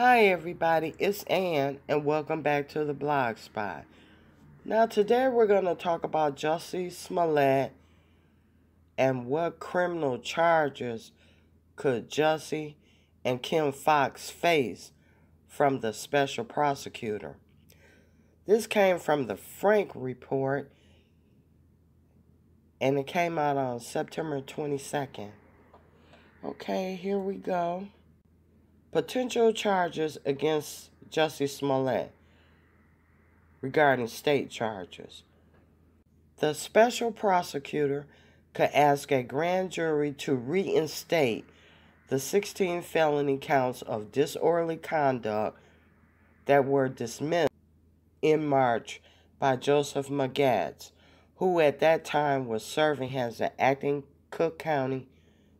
Hi, everybody. It's Ann, and welcome back to the Blogspot. Now, today we're going to talk about Jussie Smollett and what criminal charges could Jussie and Kim Foxx face from the special prosecutor. This came from the Frank Report, and it came out on September 22nd. Okay, here we go. Potential charges against Jussie Smollett regarding state charges. The special prosecutor could ask a grand jury to reinstate the 16 felony counts of disorderly conduct that were dismissed in March by Joseph Magats, who at that time was serving as the acting Cook County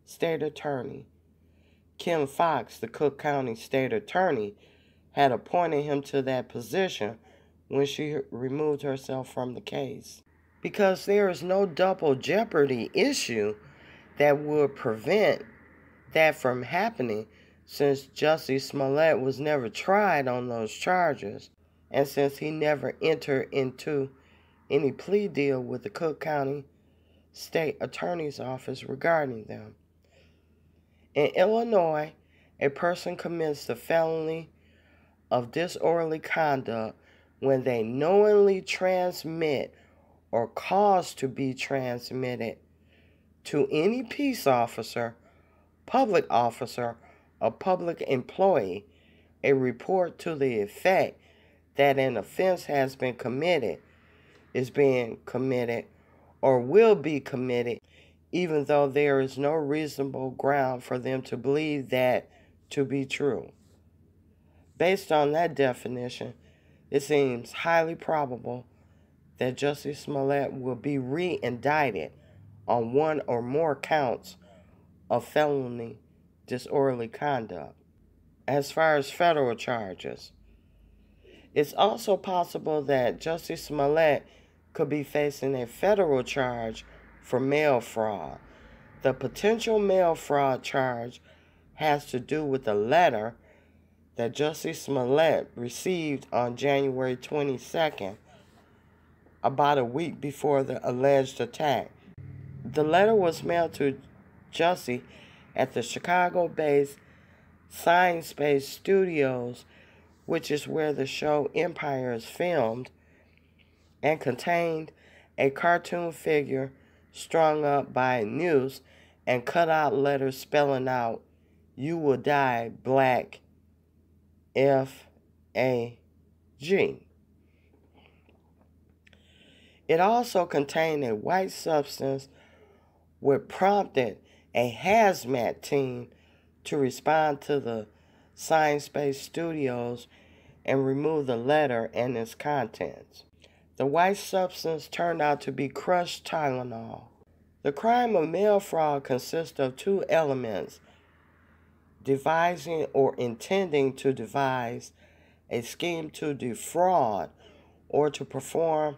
State Attorney. Kim Foxx, the Cook County State Attorney, had appointed him to that position when she removed herself from the case. Because there is no double jeopardy issue that would prevent that from happening since Jussie Smollett was never tried on those charges and since he never entered into any plea deal with the Cook County State Attorney's Office regarding them. In Illinois, a person commits the felony of disorderly conduct when they knowingly transmit or cause to be transmitted to any peace officer public officer or public employee. A report to the effect that an offense has been committed, is being committed, or will be committed, even though there is no reasonable ground for them to believe that to be true. Based on that definition, it seems highly probable that Jussie Smollett will be re indicted on one or more counts of felony disorderly conduct. As far as federal charges, it's also possible that Jussie Smollett could be facing a federal charge for mail fraud. The potential mail fraud charge has to do with a letter that Jussie Smollett received on January 22nd, about a week before the alleged attack. The letter was mailed to Jussie at the Chicago based Cinespace Studios, which is where the show Empire is filmed, and contained a cartoon figure strung up by noose and cut out letters spelling out, You will die black F A G. It also contained a white substance which prompted a hazmat team to respond to the Cinespace Studios and remove the letter and its contents. The white substance turned out to be crushed Tylenol. The crime of mail fraud consists of two elements devising or intending to devise a scheme to defraud or to perform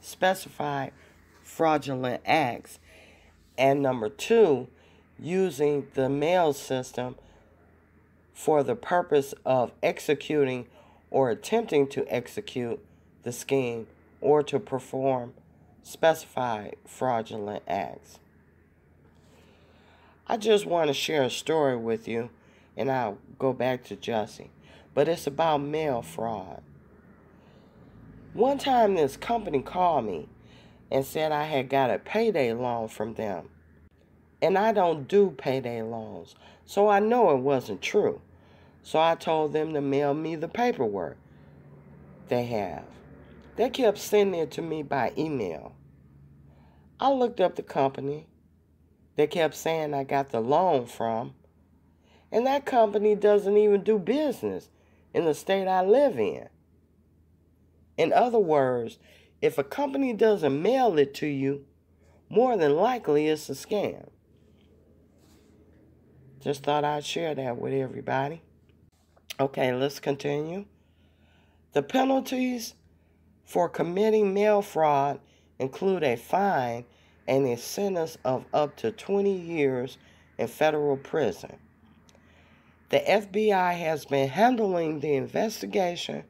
specified fraudulent acts, and number two, using the mail system for the purpose of executing or attempting to execute the scheme or to perform specified fraudulent acts. I just want to share a story with you and I'll go back to Jussie, but it's about mail fraud. One time, this company called me and said I had got a payday loan from them. And I don't do payday loans, so I know it wasn't true. So I told them to mail me the paperwork they have. They kept sending it to me by email. I looked up the company they kept saying I got the loan from, and that company doesn't even do business in the state I live in. In other words, if a company doesn't mail it to you, more than likely it's a scam. Just thought I'd share that with everybody. Okay, let's continue. The penalties for committing mail fraud include a fine and a sentence of up to 20 years in federal prison. The FBI has been handling the investigation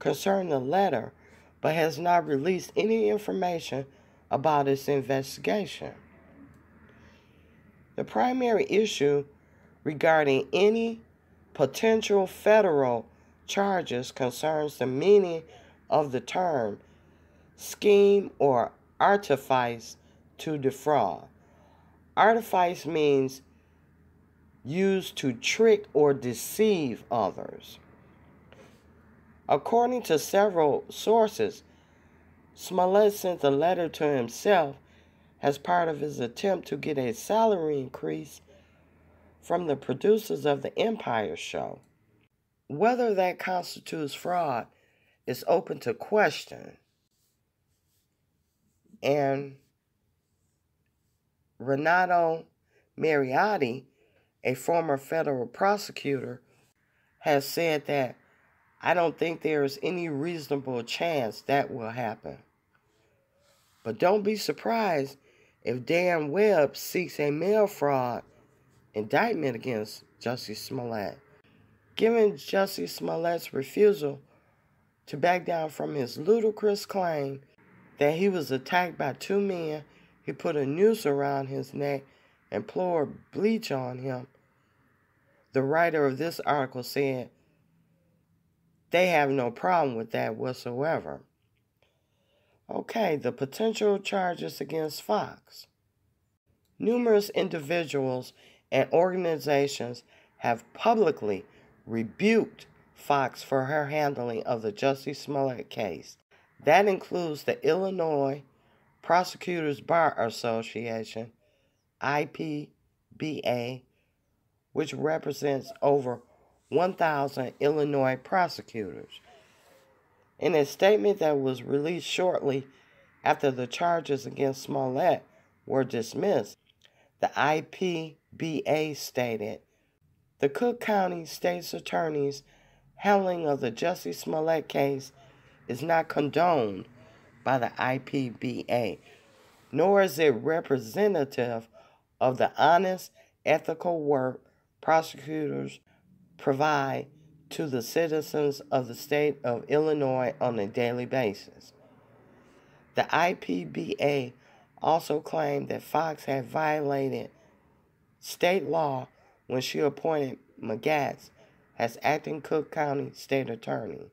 concerning the letter, but has not released any information about its investigation. The primary issue regarding any potential federal charges concerns the meaning of the term scheme or artifice to defraud. Artifice means used to trick or deceive others. According to several sources, Smollett sent a letter to himself as part of his attempt to get a salary increase from the producers of the Empire show. Whether that constitutes fraud is open to question. And Renato Mariotti, a former federal prosecutor, has said that I don't think there is any reasonable chance that will happen. But don't be surprised if Dan Webb seeks a mail fraud indictment against Jussie Smollett. Given Jussie Smollett's refusal to back down from his ludicrous claim that he was attacked by two men He put a noose around his neck and poured bleach on him, the writer of this article said they have no problem with that whatsoever. Okay, the potential charges against Foxx. Numerous individuals and organizations have publicly rebuked Foxx for her handling of the Jussie Smollett case. That includes the Illinois Prosecutors Bar Association, IPBA, which represents over 1,000 Illinois prosecutors. In a statement that was released shortly after the charges against Smollett were dismissed, the IPBA stated the Cook County State's Attorney's handling of the Jussie Smollett case is not condoned by the IPBA, nor is it representative of the honest, ethical work prosecutors provide to the citizens of the state of Illinois on a daily basis. The IPBA also claimed that Foxx had violated state law when she appointed Magats as acting Cook County State Attorney.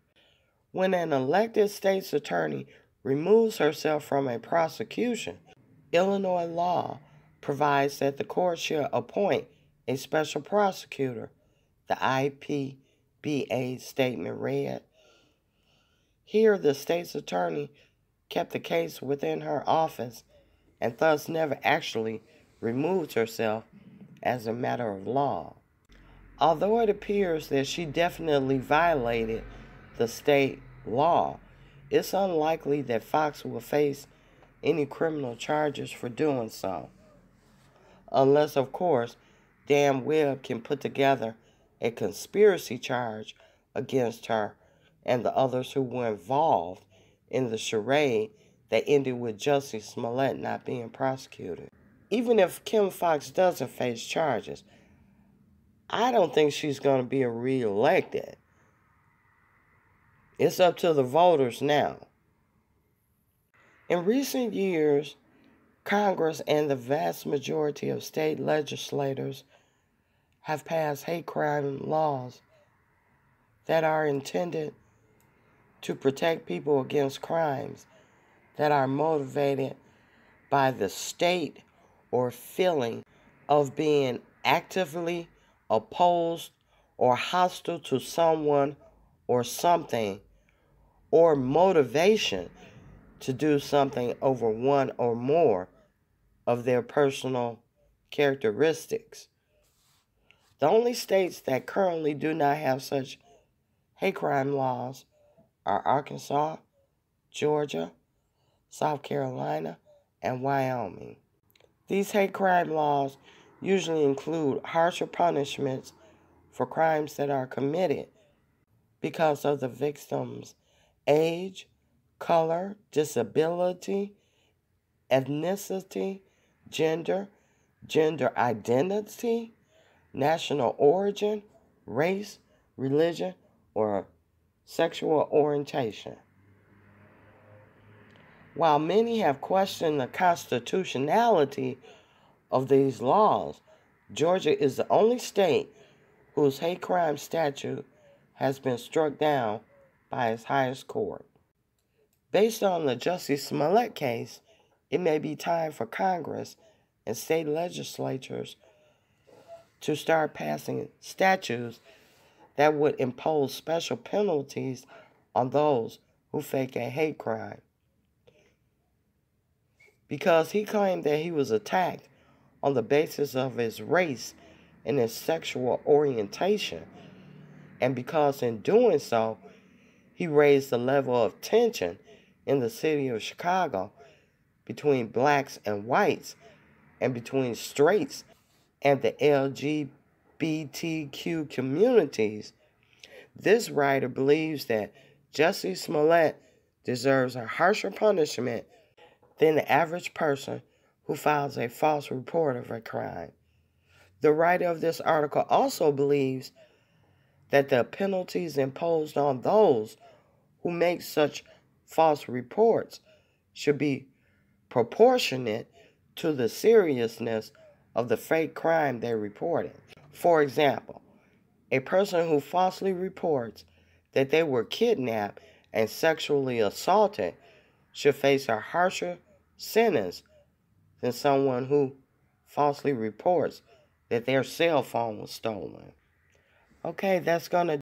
When an elected state's attorney removes herself from a prosecution, Illinois law provides that the court shall appoint a special prosecutor. The IPBA statement read Here, the state's attorney kept the case within her office and thus never actually removed herself as a matter of law. Although it appears that she definitely violated the state law, it's unlikely that Foxx will face any criminal charges for doing so. Unless, of course, Dan Webb can put together a conspiracy charge against her and the others who were involved in the charade that ended with Jussie Smollett not being prosecuted. Even if Kim Foxx doesn't face charges, I don't think she's going to be reelected. It's up to the voters now. In recent years, Congress and the vast majority of state legislators have passed hate crime laws that are intended to protect people against crimes that are motivated by the state or feeling of being actively opposed or hostile to someone or something or motivation to do something over one or more of their personal characteristics. The only states that currently do not have such hate crime laws are Arkansas, Georgia, South Carolina, and Wyoming. These hate crime laws usually include harsher punishments for crimes that are committed because of the victim's age, color, disability, ethnicity, gender, gender identity, national origin, race, religion, or sexual orientation. While many have questioned the constitutionality of these laws, Georgia is the only state whose hate crime statute has been struck down by its highest court. Based on the Jussie Smollett case, it may be time for Congress and state legislatures to start passing statutes that would impose special penalties on those who fake a hate crime. Because he claimed that he was attacked on the basis of his race and his sexual orientation, and because in doing so, he raised the level of tension in the city of Chicago between blacks and whites and between straights and the LGBTQ communities. This writer believes that Jussie Smollett deserves a harsher punishment than the average person who files a false report of a crime. The writer of this article also believes that the penalties imposed on those who make such false reports should be proportionate to the seriousness of the fake crime they reported. For example, a person who falsely reports that they were kidnapped and sexually assaulted should face a harsher sentence than someone who falsely reports that their cell phone was stolen. Okay, that's going to